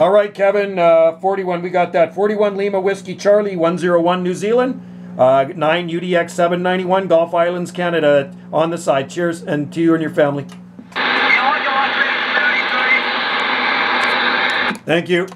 All right, Kevin, uh, 41, we got that. 41 Lima Whiskey Charlie, 101 New Zealand. Uh, 9 UDX 791 Gulf Islands, Canada on the side. Cheers, and to you and your family. Thank you.